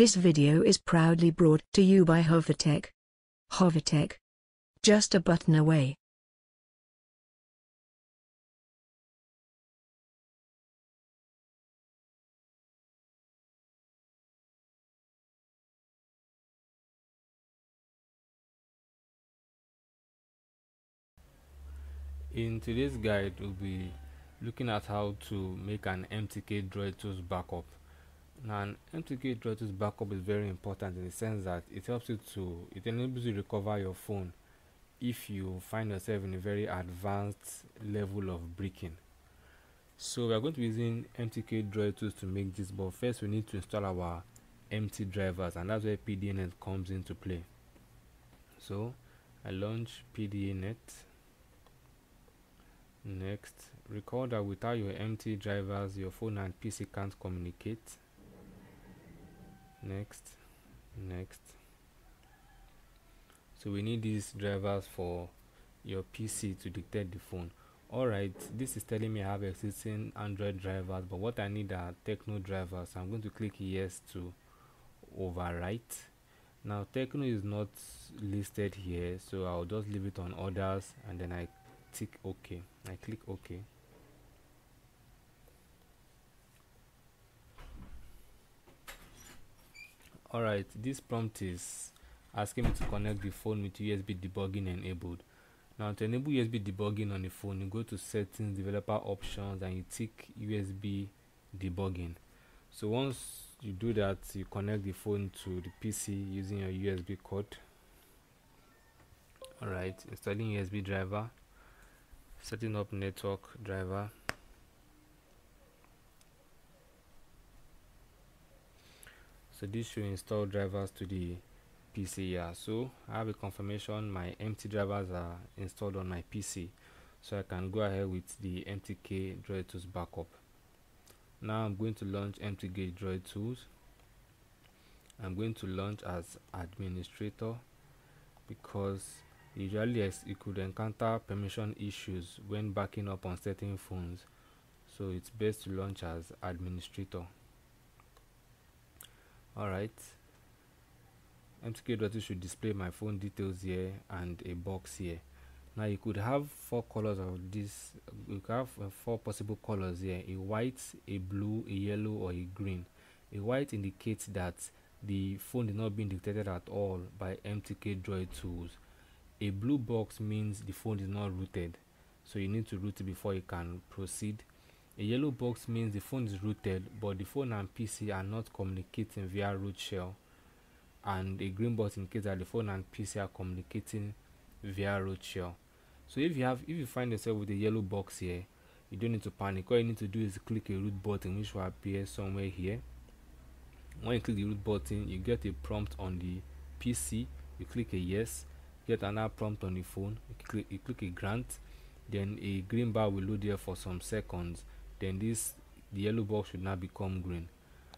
This video is proudly brought to you by Hovatek. Hovatek. Just a button away. In today's guide, we'll be looking at how to make an MTK Droid Tools backup. Now, an MTK Tools backup is very important in the sense that it helps you to, it enables you to recover your phone if you find yourself in a very advanced level of breaking. So we are going to be using MTK Droid Tools to make this, but first we need to install our MT drivers, and that's where PDANet comes into play. So I launch PDANet Next, recall that without your MT drivers, your phone and PC can't communicate. Next, next. So we need these drivers for your PC to detect the phone. Alright, this is telling me I have existing Android drivers, but what I need are Tecno drivers. I'm going to click yes to overwrite. Now Tecno is not listed here, so I'll just leave it on others and then I tick OK. I click OK. Alright, this prompt is asking me to connect the phone with USB debugging enabled. Now to enable USB debugging on the phone, you go to settings, developer options and you tick USB debugging. So once you do that, you connect the phone to the PC using your USB cord Alright, installing USB driver setting up network driver so this should install drivers to the PC yeah. So I have a confirmation my MT drivers are installed on my PC so I can go ahead with the MTK Droid Tools backup. Now I'm going to launch MTK Droid Tools. I'm going to launch as administrator because Usually you could encounter permission issues when backing up on certain phones, so it's best to launch as administrator. Alright, MTK Droid should display my phone details here and a box here. Now you could have four colors of this, you could have uh, four possible colors here, a white, a blue, a yellow or a green. A white indicates that the phone is not being detected at all by MTK Droid tools a blue box means the phone is not rooted so you need to root it before you can proceed a yellow box means the phone is rooted but the phone and pc are not communicating via root shell and a green box indicates that the phone and pc are communicating via root shell. So if you have if you find yourself with a yellow box here you don't need to panic. All you need to do is click a root button which will appear somewhere here. When you click the root button you get a prompt on the pc you click a yes get another prompt on the phone. You click, you click a grant then a green bar will load there for some seconds then this the yellow box should now become green.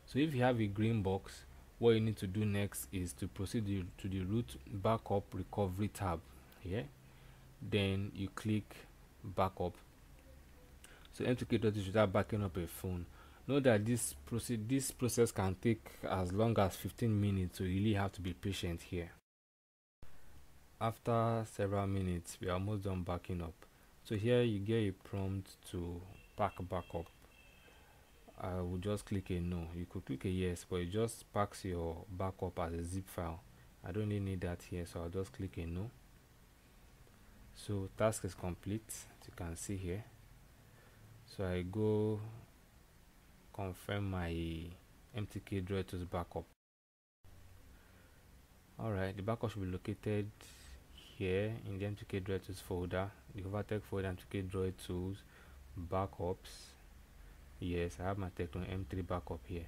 So if you have a green box what you need to do next is to proceed to the root backup recovery tab here then you click backup. So MTK should start backing up a phone. Know that this process this process can take as long as 15 minutes so you really have to be patient here. After several minutes we are almost done backing up. So here you get a prompt to pack backup I will just click a no. You could click a yes but it just packs your backup as a zip file. I don't really need that here so I'll just click a no. So task is complete as you can see here. So I go confirm my MTK Droid Tools backup. Alright the backup should be located here in the MTK Droid Tools folder, the Hovatek folder, MTK Droid Tools, backups. Yes, I have my Tecno M3 backup here.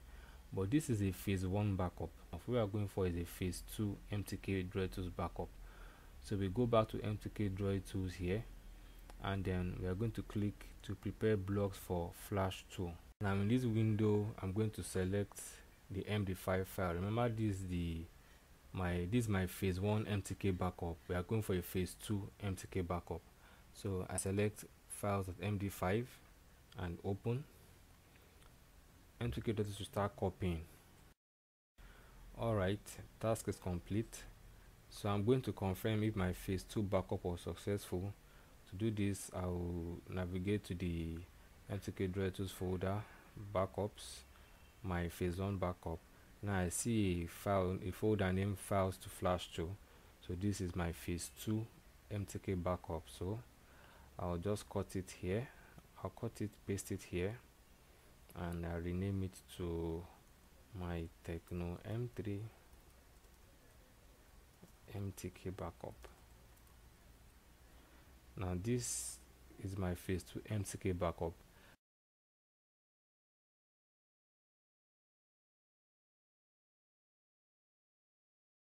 But this is a phase 1 backup. What we are going for is a phase 2 MTK Droid Tools backup. So we go back to MTK Droid Tools here and then we are going to click to prepare blocks for Flash Tool. Now in this window, I'm going to select the MD5 file. Remember this is the my this is my phase 1 mtk backup we are going for a phase 2 mtk backup so i select files at md5 and open. Mtk data to start copying. Alright task is complete. So I'm going to confirm if my phase 2 backup was successful. To do this I will navigate to the MTK Tools folder backups my phase 1 backup. Now I see a file a folder named files to flash to. So this is my phase 2 MTK backup. So I'll just cut it here. I'll cut it paste it here and I'll rename it to my Tecno M3 MTK backup. Now this is my phase 2 MTK backup